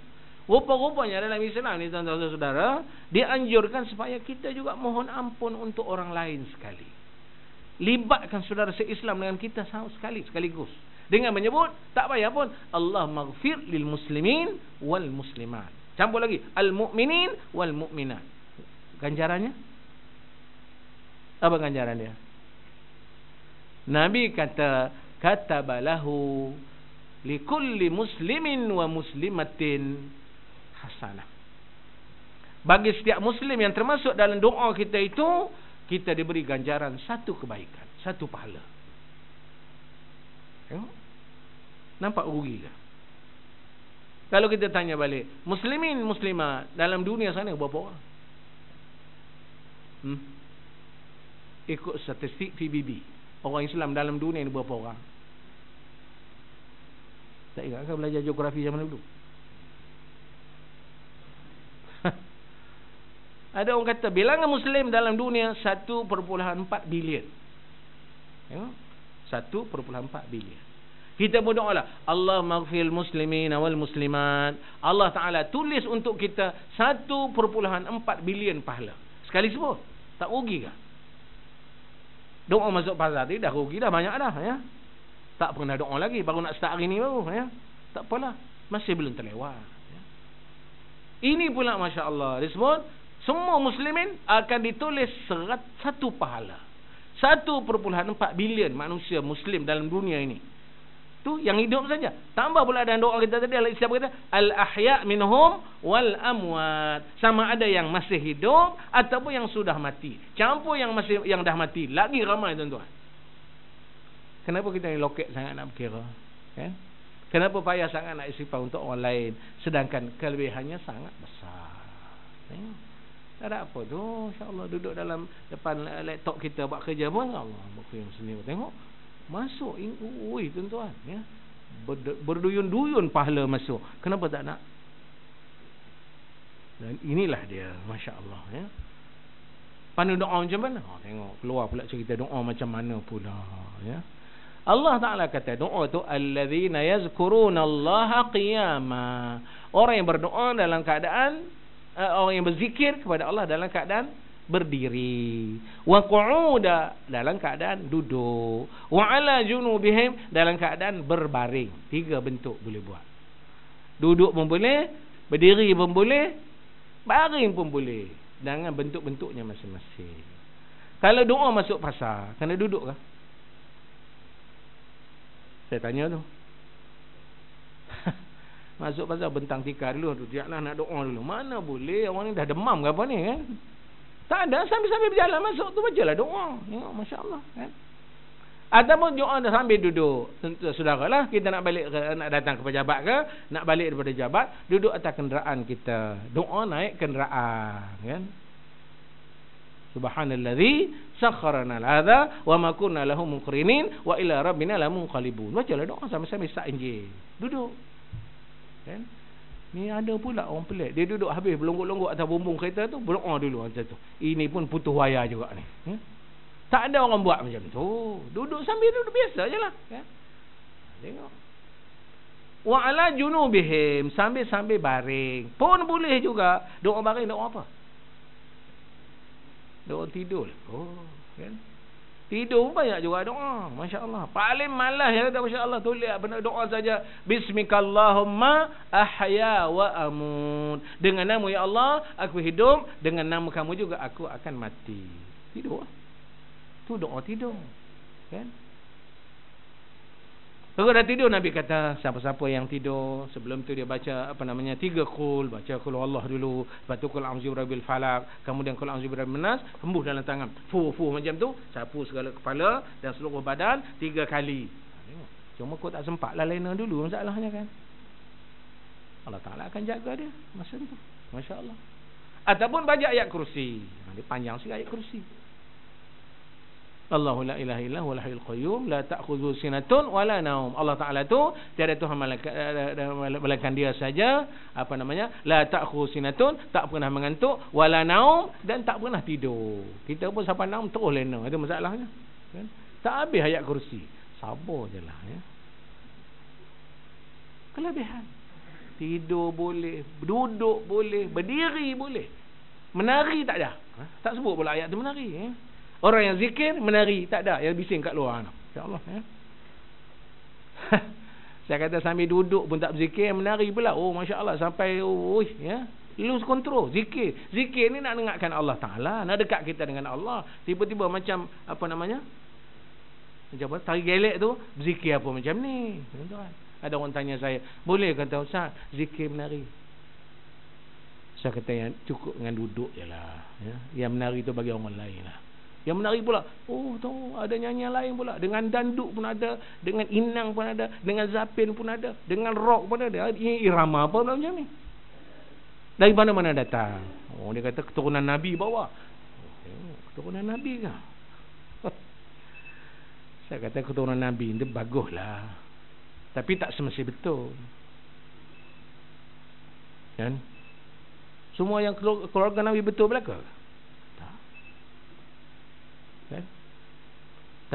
Rupa-rupanya dalam Islam ni tuan-tuan saudara, dianjurkan supaya kita juga mohon ampun untuk orang lain sekali. Libatkan saudara se-Islam dengan kita sama sekali sekaligus. Dengan menyebut tak payah pun Allah maghfir lil muslimin wal muslimat. Campur lagi al mu'minin wal mu'minat. Ganjarannya? Apa ganjaran dia? Nabi kata katabalahu likulli muslimin wa muslimatin hasanah. Bagi setiap muslim yang termasuk dalam doa kita itu, kita diberi ganjaran satu kebaikan, satu pahala. Tengok. Nampak rugi ke? Kalau kita tanya balik, muslimin muslimah dalam dunia sana berapa orang? Hmm? Ikut statistik PBB. Orang Islam dalam dunia ini berapa orang? Tak ingat kan belajar geografi zaman dulu Ada orang kata bilangan Muslim dalam dunia 1.4 bilion. Ya? 1.4 bilion. Kita berdoa lah. Allah maghfir muslimin wal muslimat. Allah Ta'ala tulis untuk kita 1.4 bilion pahala. Sekali sebut. Tak rugi kah? Doa masuk pasar tadi dah rugi dah banyak dah. Ya? Tak pernah doa lagi baru nak start hari ni baru ya. Tak apalah, masih belum terlewat ya. Ini pula masya-Allah disebut semua muslimin akan ditulis serat satu pahala. 1.4 bilion manusia muslim dalam dunia ini. Tu yang hidup saja. Tambah pula dalam doa kita tadi siapa kata al ahya minhum wal amwat. Sama ada yang masih hidup ataupun yang sudah mati. Campur yang masih yang dah mati. Lagi ramai tuan-tuan. Kenapa kita ni loket sangat nak berkira? Kan? Kenapa payah sangat nak istighfar untuk orang lain sedangkan kelebihannya sangat besar. Tengok. Tak ada apa tu. InsyaAllah duduk dalam depan laptop kita buat kerja pun. Allah berkira sendiri. Tengok. Masuk. Ui tuan-tuan. Ya? Berduyun-duyun pahala masuk. Kenapa tak nak? Dan inilah dia. Masya Allah. Ya? Pandang doa macam mana? Oh, tengok. Keluar pula cerita doa macam mana pula. Ya? Allah Taala kata doa tu alladzina yazkuruna Allah qiyama. Orang yang berdoa dalam keadaan uh, orang yang berzikir kepada Allah dalam keadaan berdiri. Wa qu'uda dalam keadaan duduk. Wa ala junubihim dalam keadaan berbaring. Tiga bentuk boleh buat. Duduk pun boleh berdiri pun boleh baring pun boleh. Dengan bentuk-bentuknya masing-masing. Kalau doa masuk pasar kena duduk kah saya tanya tu masuk pasar bentang tikar dulu tu tiaplah nak doa dulu mana boleh orang ni dah demam ke apa ni kan tak ada sambil-sambil berjalan masuk tu bacalah doa. Tengok masya-Allah kan. Ataupun doa dah sambil duduk. Saudaralah kita nak balik ke, nak datang ke pejabat ke, nak balik daripada jabat, duduk atas kenderaan kita. Doa naik kenderaan kan. Subhanallazi sakharana hadza wa ma kunna lahu muqrinin wa ila rabbina lamunqalibun. Bacalah doa sambil-sambil start enjin. Duduk. Kan? Ni ada pula orang pelik. Dia duduk habis berlonggok-longgok atas bumbung kereta tu. Berdoa dulu macam tu. Ini pun putus wayar juga ni. Ya? Tak ada orang buat macam tu. Duduk sambil duduk biasa je lah. Ya? Tengok. Wa ala junubihim. Sambil-sambil baring. Pun boleh juga. Doa baring doa apa? Doa tidur. Oh. Kan? Tidur banyak juga doa. Masya Allah. Paling malas yang kata Masya Allah. Tulis benar doa saja. Bismikallahumma ahya wa amun. Dengan nama Ya Allah, aku hidup. Dengan nama kamu juga, aku akan mati. Tidur. Tu doa tidur. Kan? Kalau dah tidur Nabi kata siapa-siapa yang tidur? Sebelum tu dia baca apa namanya tiga kul baca kul Allah dulu. Lepas tu kul a'udzu birabbil falaq. Kemudian kul a'udzu birabbin nas hembus dalam tangan. Fu fu macam tu sapu segala kepala dan seluruh badan tiga kali. Cuma kau tak sempat lah lena dulu masalahnya kan? Allah Taala akan jaga dia masa tu. masya-Allah ataupun baca ayat kursi. Dia panjang sikit ayat kursi Allahu la ilaha illa huwal hayyul qayyum la ta'khudhu sinatun wala naum. Allah Taala tu tiada Tuhan melainkan dia saja apa namanya? La ta'khudhu sinatun tak pernah mengantuk wala naum dan tak pernah tidur. Kita pun sampai naum terus lena. Itu masalahnya. Kan? Tak habis ayat kursi. Sabar jelah ya. Kelebihan. Tidur boleh, duduk boleh, berdiri boleh. Menari tak ada. Ha? Tak sebut pula ayat tu menari ya. Orang yang zikir menari tak ada yang bising kat luar. Ya Allah ya. Saya kata sambil duduk pun tak berzikir menari pula. Oh masya-Allah sampai oh ya. Lose control zikir. Zikir ni nak dengarkan Allah Taala, nak dekat kita dengan Allah. Tiba-tiba macam apa namanya? Macam apa? Tari gelek tu berzikir apa macam ni. Tuan-tuan. Ada orang tanya saya, boleh kata Ustaz zikir menari? Saya kata yang cukup dengan duduk je lah. Ya. Yang menari tu bagi orang lain lah. Yang menari pula, oh tahu ada nyanyian lain pula. Dengan danduk pun ada, dengan inang pun ada, dengan zapin pun ada, dengan rock pun ada. Ini irama apa pula macam ni? Dari mana-mana datang? Oh dia kata keturunan Nabi bawa. Oh, keturunan Nabi ke? Saya kata keturunan Nabi itu baguslah. Tapi tak semestinya betul. Kan? Semua yang keluarga Nabi betul belakang? kan?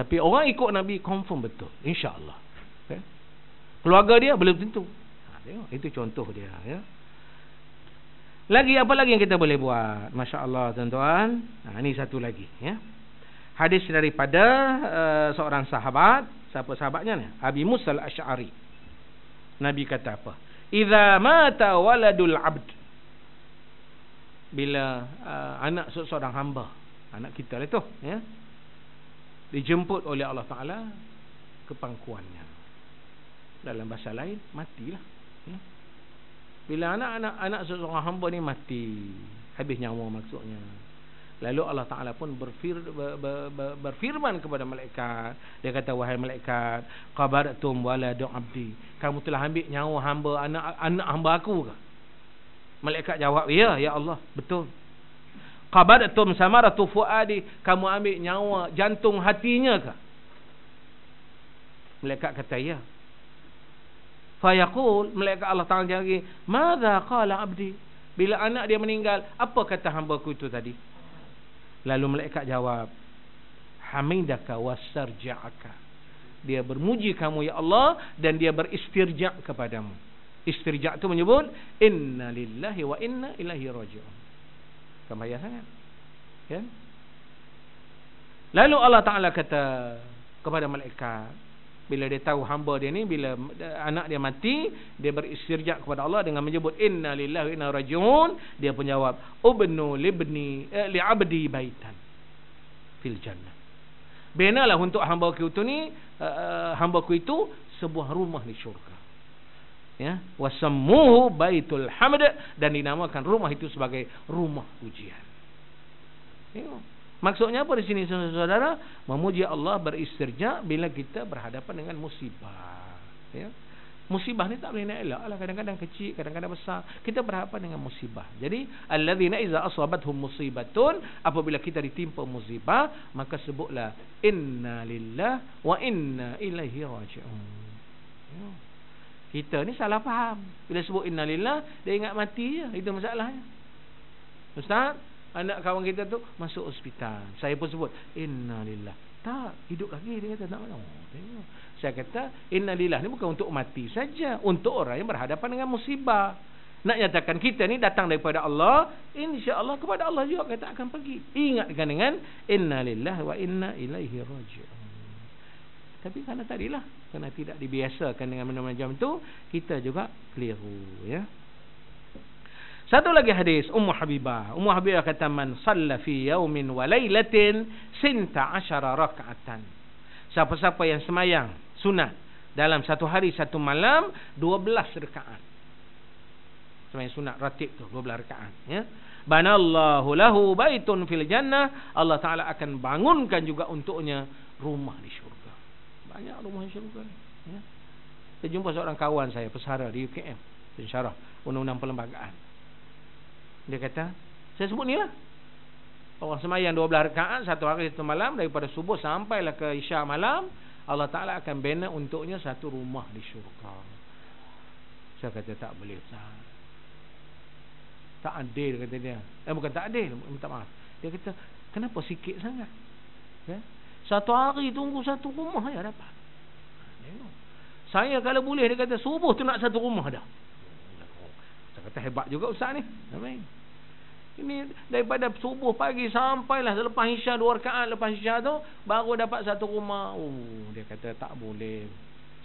Tapi orang ikut Nabi confirm betul insya-Allah. Kan? Keluarga dia belum tentu. Ha, tengok itu contoh dia ya. Lagi apa lagi yang kita boleh buat? Masya-Allah tuan-tuan. Nah, ini satu lagi ya. Hadis daripada uh, seorang sahabat, siapa sahabatnya ni? Abi Musa al-Asy'ari. Nabi kata apa? Idza mata waladul 'abd bila uh, anak seorang hamba anak kita lah tu ya dijemput oleh Allah Ta'ala ke pangkuannya. Dalam bahasa lain matilah. Ya. bila anak-anak anak seseorang hamba ni mati habis nyawa maksudnya. Lalu Allah Ta'ala pun berfir, ber, ber, ber, berfirman kepada malaikat. Dia kata wahai malaikat qabaratum waladu abdi. Kamu telah ambil nyawa hamba anak anak hamba aku ke? Malaikat jawab ya ya Allah betul qabadatum samaratu fuadi. Kamu ambil nyawa jantung hatinya ke? Malaikat kata ya. Fayaqul malaikat Allah Taala lagi madza qala abdi? Bila anak dia meninggal apa kata hamba-ku itu tadi? Lalu malaikat jawab hamidaka wasarja'aka dia bermuji kamu ya Allah dan dia beristirja kepadamu. Istirja itu menyebut inna lillahi wa inna ilaihi raji'un. Kan bahaya sangat. Ya. Lalu Allah Taala kata kepada malaikat bila dia tahu hamba dia ni bila anak dia mati dia beristirja kepada Allah dengan menyebut inna lillahi inna rajiun dia pun jawab ubnu libni eh, li abdi baitan fil jannah benalah untuk hamba ku itu ni uh, hamba ku itu sebuah rumah di syurga ya wasammuhu baitul hamd dan dinamakan rumah itu sebagai rumah ujian tengok Maksudnya apa di sini saudara-saudara? Memuji Allah beristirja bila kita berhadapan dengan musibah. Ya. Musibah ni tak boleh nak elak lah. Kadang-kadang kecil, kadang-kadang besar. Kita berhadapan dengan musibah. Jadi, Alladzina iza asabathum musibatun. Apabila kita ditimpa musibah, maka sebutlah. Inna lillah wa inna ilaihi raji'un. Ya. Kita ni salah faham. Bila sebut inna lillah, dia ingat mati je. Itu masalahnya. Ustaz, anak kawan kita tu masuk hospital. Saya pun sebut innalillah. Tak, hidup lagi dia kata tak mau. Tengok. Saya kata innalillah ni bukan untuk mati saja, untuk orang yang berhadapan dengan musibah. Nak nyatakan kita ni datang daripada Allah, insya-Allah kepada Allah juga kita akan pergi. Ingatkan dengan innalillah wa inna ilaihi raji'un. Tapi kerana tadilah, kerana tidak dibiasakan dengan macam-macam tu, kita juga keliru ya. Satu lagi hadis Ummu Habibah. Ummu Habibah kata man salla fi yaumin wa lailatin sinta asyara raka'atan. Siapa-siapa yang semayang sunat dalam satu hari satu malam 12 rakaat. Semayang sunat ratib tu 12 rakaat ya. Banallahu lahu baitun fil jannah. Allah Taala akan bangunkan juga untuknya rumah di syurga. Banyak rumah syurga ya. Saya jumpa seorang kawan saya pesara di UKM pensyarah undang-undang perlembagaan. Dia kata, saya sebut ni lah. Orang semayang 12 rakaat satu hari satu malam daripada subuh sampailah ke isya malam, Allah Taala akan bina untuknya satu rumah di syurga. Saya kata tak boleh tak. Tak adil kata dia. Eh bukan tak adil, minta maaf. Dia kata, kenapa sikit sangat? Ya? Satu hari tunggu satu rumah ya dapat. Saya kalau boleh dia kata subuh tu nak satu rumah dah. Saya kata hebat juga ustaz ni. Amin. Ini daripada subuh pagi sampailah selepas isya dua rakaat lepas isya tu baru dapat satu rumah. Oh, dia kata tak boleh.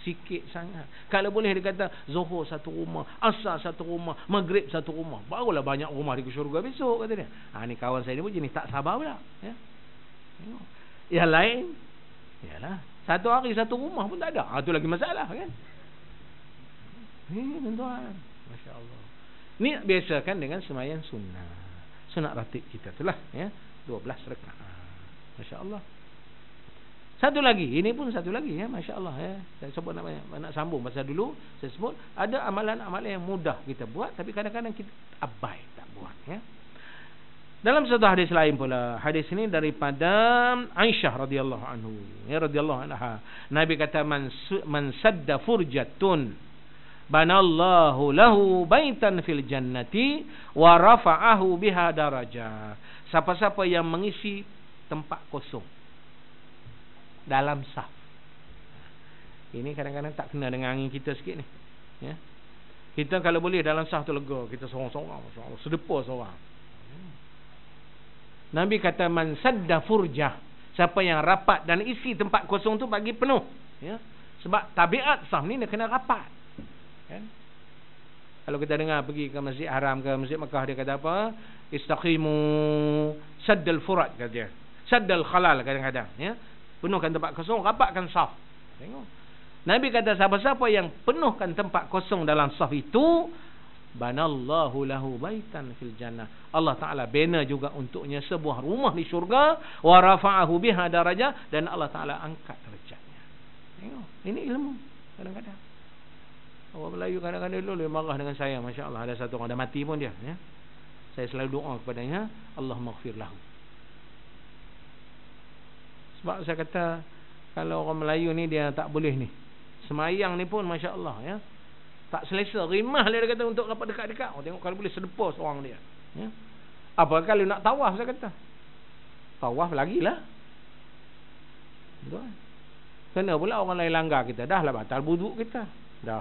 Sikit sangat. Kalau boleh dia kata Zuhur satu rumah, Asar satu rumah, Maghrib satu rumah. Barulah banyak rumah di syurga besok kata dia. Ha ni kawan saya ni pun jenis tak sabar pula, ya. Yang lain? Ialah satu hari satu rumah pun tak ada. Ha tu lagi masalah kan. Ni tuan-tuan. Masya-Allah. Ni biasakan dengan sembahyang sunnah. Sunat ratib kita itulah ya. 12 rakaat. masya-Allah. Satu lagi. Ini pun satu lagi ya. masya-Allah ya. Saya sebut nak nak sambung pasal dulu saya sebut ada amalan-amalan yang mudah kita buat tapi kadang-kadang kita abai tak buat ya dalam satu hadis lain pula hadis ini daripada Aisyah radhiyallahu anhu. Ya radhiyallahu anha. Nabi kata man man sadda furjatun banallahu lahu baitan fil jannati wa rafa'ahu biha daraja. Siapa-siapa yang mengisi tempat kosong dalam saf. Ini kadang-kadang tak kena dengan angin kita sikit ni. Ya. Kita kalau boleh dalam saf tu lega kita sorang-sorang sedepa seorang Nabi kata man sadda furjah. Siapa yang rapat dan isi tempat kosong tu bagi penuh. Ya. Sebab tabiat saf ni dia kena rapat. Kan? Kalau kita dengar pergi ke masjid haram ke masjid Mekah dia kata apa? Istaqimu saddal furat kata dia. Saddal khalal kadang-kadang ya. Penuhkan tempat kosong rapatkan saf. Tengok. Nabi kata siapa-siapa yang penuhkan tempat kosong dalam saf itu banallahu lahu baitan fil jannah Allah taala bina juga untuknya sebuah rumah di syurga wa rafa'ahu biha darajah dan Allah taala angkat derajatnya tengok ini ilmu kadang-kadang Orang Melayu kadang-kadang dulu dia marah dengan saya. Masya Allah ada satu orang dah mati pun dia. Ya. Saya selalu doa kepadanya. Allah maghfir lahu. Sebab saya kata. Kalau orang Melayu ni dia tak boleh ni. Semayang ni pun Masya Allah. Ya. Tak selesa. Rimah dia kata untuk dapat dekat-dekat. Oh, tengok kalau boleh sedepa seorang dia. Ya. Apa kalau nak tawaf saya kata. Tawaf lagi lah. Betul Kena pula orang lain langgar kita. Dah lah batal buduk kita. Dah.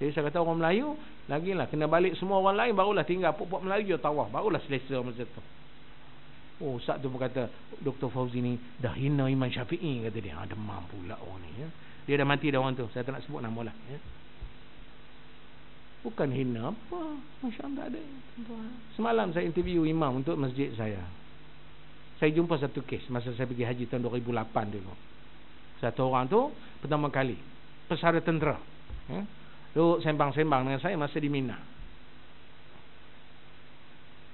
Jadi saya kata orang Melayu, lagilah kena balik semua orang lain barulah tinggal puak-puak Melayu tawaf. Barulah selesa masa tu. Oh, Ustaz tu berkata, Dr. Fauzi ni dah hina Imam Syafi'i kata dia. Ha, demam pula orang ni ya. Dia dah mati dah orang tu. Saya tak nak sebut nama lah ya. Bukan hina apa. Masya Allah ada. Semalam saya interview imam untuk masjid saya. Saya jumpa satu kes masa saya pergi haji tahun 2008 dulu. Satu orang tu pertama kali. Pesara tentera. Ya. Duduk sembang-sembang dengan saya masa di Mina.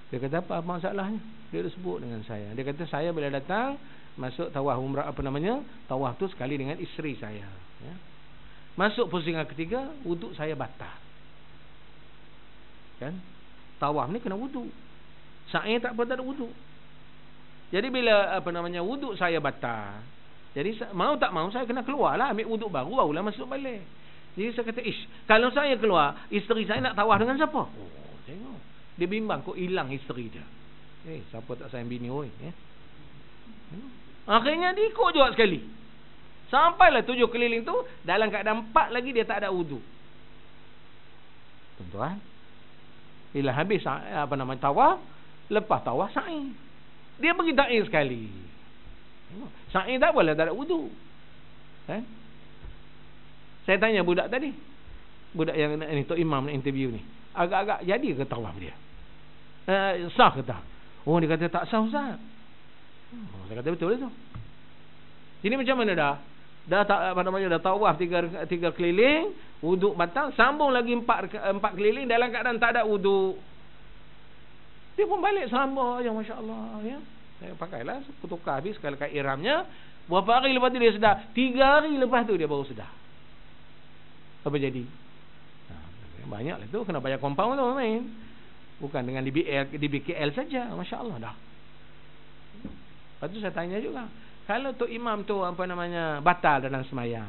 Dia kata apa, apa masalahnya? Dia sebut dengan saya. Dia kata saya bila datang masuk tawaf umrah apa namanya? Tawaf tu sekali dengan isteri saya. Ya. Masuk pusingan ketiga, wuduk saya batal kan? Tawaf ni kena wudu. Sa'i tak apa tak ada wudu. Jadi bila apa namanya wudu saya batal jadi mau tak mau saya kena keluar lah ambil wudu baru barulah masuk balik. Jadi saya kata ish kalau saya keluar isteri saya nak tawaf dengan siapa? Oh tengok. Dia bimbang kok hilang isteri dia? Eh siapa tak sayang bini oi eh? Akhirnya dia ikut juga sekali. Sampailah tujuh keliling tu dalam keadaan empat lagi dia tak ada wudu. Tuan-tuan bila habis apa nama tawaf, lepas tawaf sa'i. Dia pergi ta'i sekali. Sa'i tak boleh tak ada wudu. Eh? Saya tanya budak tadi. Budak yang ni Tok Imam nak interview ni. Agak-agak jadi ke tawaf dia? Eh, sah ke tak? Oh dia kata tak sah Ustaz. Oh, saya kata betul itu. Ini macam mana dah? Dah tak apa namanya dah tawaf tiga tiga keliling wuduk batal sambung lagi empat empat keliling dalam keadaan tak ada wuduk. Dia pun balik sambung ya masya-Allah ya. Saya pakailah kutukar habis sekali kat iramnya berapa hari lepas tu dia sedar? Tiga hari lepas tu dia baru sedar. Apa jadi? Ha, banyak lah tu kena bayar compound tu main. Bukan dengan DBL DBKL saja masya-Allah dah. Lepas tu saya tanya juga kalau tu imam tu apa namanya batal dalam semayang.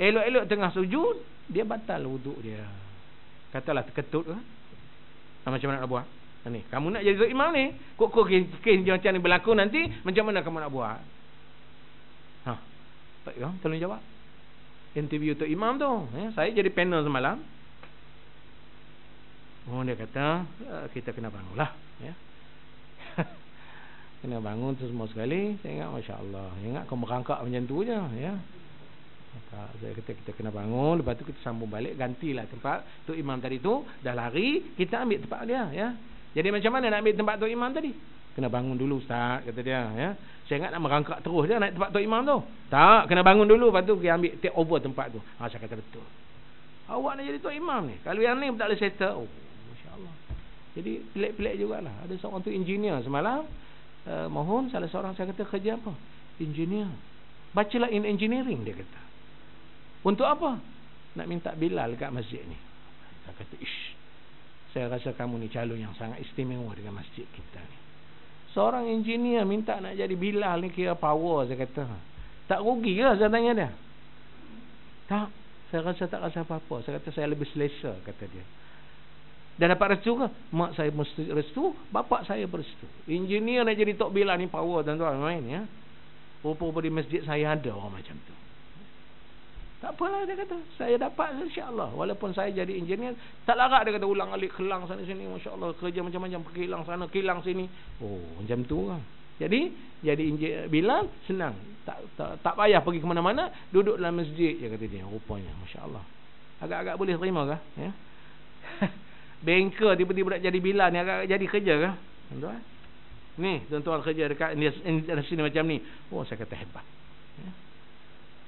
Elok-elok tengah sujud, dia batal wuduk dia. Katalah terketut ke? Ha, macam mana nak buat? Ha, ni, kamu nak jadi tu imam ni? Kok-kok kes macam ni berlaku nanti, macam mana kamu nak buat? Ha. Tak ya, tolong jawab. Interview tu imam tu. Ya, saya jadi panel semalam. Oh, dia kata, eh, kita kena bangunlah. Ya. Kena bangun tu semua sekali Saya ingat Masya Allah Ingat kau merangkak macam tu je ya. Saya kata kita kena bangun Lepas tu kita sambung balik Gantilah tempat tu Imam tadi tu. Dah lari Kita ambil tempat dia ya. Jadi macam mana nak ambil tempat tu Imam tadi? Kena bangun dulu Ustaz Kata dia ya. Saya ingat nak merangkak terus dia Naik tempat tu Imam tu. Tak Kena bangun dulu Lepas tu kita ambil Take over tempat tu. Ha, Saya kata betul. Awak nak jadi tu Imam ni? Kalau yang ni tak boleh settle. Oh Masya Allah Jadi pelik-pelik jugalah. Ada seorang tu engineer semalam uh, mohon salah seorang saya kata kerja apa? Engineer. Bacalah in engineering dia kata. Untuk apa? Nak minta Bilal kat masjid ni. Saya kata ish saya rasa kamu ni calon yang sangat istimewa dengan masjid kita ni. Seorang engineer minta nak jadi Bilal ni kira power saya kata. Tak rugi ke? Saya tanya dia. Tak. Saya rasa tak rasa apa-apa. Saya kata saya lebih selesa kata dia dan dapat restu ke? Mak saya mesti restu, bapak saya berestu. Engineer nak jadi tok bila ni power tuan-tuan main ya. Rupa-rupa di masjid saya ada orang macam tu. Tak apalah dia kata. Saya dapat insya-Allah. Walaupun saya jadi engineer, tak larat dia kata ulang alik kelang sana sini masya-Allah kerja macam-macam kilang sana kilang sini. Oh, macam tu lah. Jadi jadi bila senang. Tak, tak tak payah pergi ke mana-mana, duduk dalam masjid je kata dia rupanya masya-Allah. Agak-agak boleh terima ke ya? Banker tiba-tiba nak jadi bila ni agak jadi kerja ke? Tuan-tuan. Ni, tuan-tuan kerja dekat industri macam ni. Oh, saya kata hebat. Ya.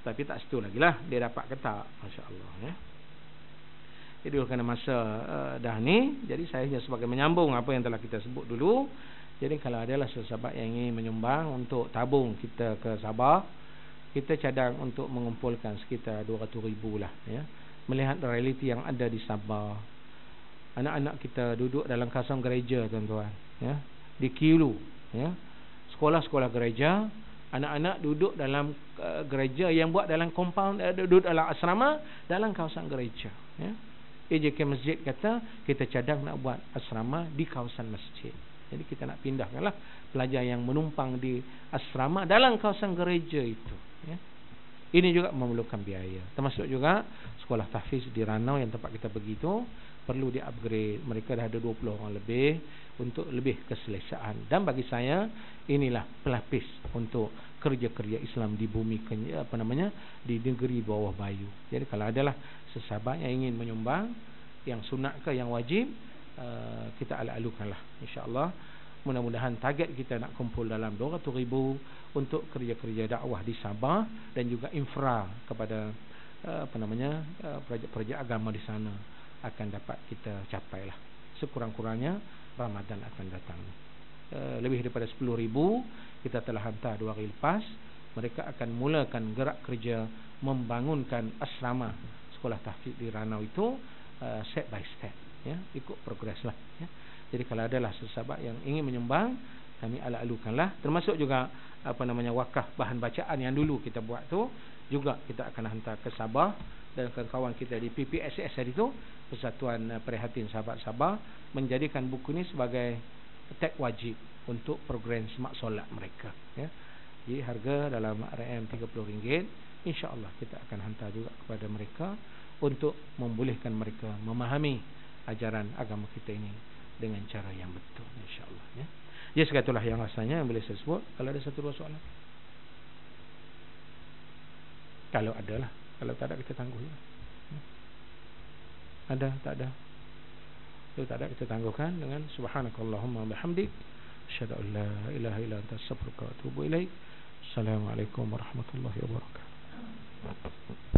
Tapi tak situ lagi lah. Dia dapat ke tak? Masya Allah. Ya. Jadi, kerana masa uh, dah ni. Jadi, saya hanya sebagai menyambung apa yang telah kita sebut dulu. Jadi, kalau adalah sesahabat yang ingin menyumbang untuk tabung kita ke Sabah. Kita cadang untuk mengumpulkan sekitar 200 ribu lah. Ya. Melihat realiti yang ada di Sabah anak-anak kita duduk dalam kawasan gereja tuan-tuan. Ya. Di Kilu ya. Sekolah-sekolah gereja. Anak-anak duduk dalam uh, gereja yang buat dalam compound uh, duduk dalam asrama dalam kawasan gereja ya. EJK Masjid kata kita cadang nak buat asrama di kawasan masjid. Jadi kita nak pindahkanlah pelajar yang menumpang di asrama dalam kawasan gereja itu ya. Ini juga memerlukan biaya. Termasuk juga sekolah tahfiz di Ranau yang tempat kita pergi itu perlu di-upgrade. Mereka dah ada 20 orang lebih untuk lebih keselesaan. Dan bagi saya inilah pelapis untuk kerja-kerja Islam di bumi apa namanya di negeri bawah bayu. Jadi kalau adalah sesahabat yang ingin menyumbang yang sunat ke yang wajib uh, kita ala-alukanlah insya-Allah mudah-mudahan target kita nak kumpul dalam 200 ribu untuk kerja-kerja dakwah di Sabah dan juga infra kepada uh, apa namanya uh, projek-projek agama di sana akan dapat kita capailah. Sekurang-kurangnya Ramadan akan datang. Uh, lebih daripada 10 ribu kita telah hantar dua hari lepas. Mereka akan mulakan gerak kerja membangunkan asrama sekolah tahfiz di Ranau itu uh, step by step ya. Ikut progres lah ya. Jadi kalau adalah sesahabat yang ingin menyumbang kami ala-alukanlah. Termasuk juga apa namanya wakaf bahan bacaan yang dulu kita buat tu juga kita akan hantar ke Sabah dan kawan-kawan kita di PPSS itu Persatuan Prihatin Sahabat Sabah menjadikan buku ini sebagai tag wajib untuk program semak solat mereka ya. Jadi harga dalam RM RM30 insya-Allah kita akan hantar juga kepada mereka untuk membolehkan mereka memahami ajaran agama kita ini dengan cara yang betul insya-Allah ya. Ya segitulah yang rasanya yang boleh saya sebut kalau ada satu dua soalan. Kalau ada lah, kalau tak ada kita tangguh ya. Ada tak ada? Kalau tak ada kita tangguhkan dengan subhanakallahumma bihamdik asyhadu an la ilaha illa anta astaghfiruka wa atubu ilaik. Assalamualaikum warahmatullahi wabarakatuh.